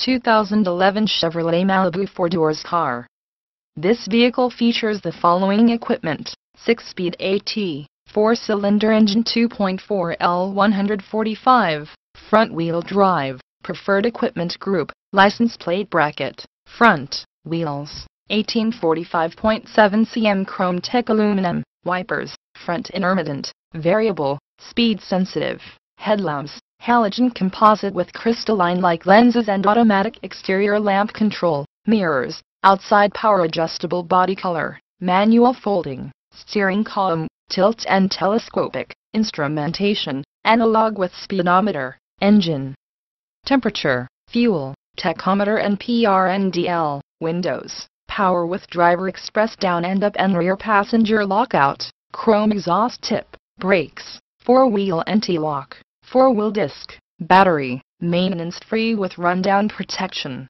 2011 Chevrolet Malibu 4-doors car. This vehicle features the following equipment. 6-speed AT, 4-cylinder engine 2.4 L145, front-wheel drive, preferred equipment group, license plate bracket, front, wheels, 1845.7 cm chrome tech aluminum, wipers, front intermittent, variable, speed sensitive, headlamps, halogen composite with crystalline-like lenses and automatic exterior lamp control, mirrors, outside power adjustable body color, manual folding, steering column, tilt and telescopic, instrumentation, analog with speedometer, engine, temperature, fuel, tachometer and PRNDL, windows, power with driver express down and up and rear passenger lockout, chrome exhaust tip, brakes, four-wheel anti-lock, four-wheel disc, battery, maintenance free with rundown protection,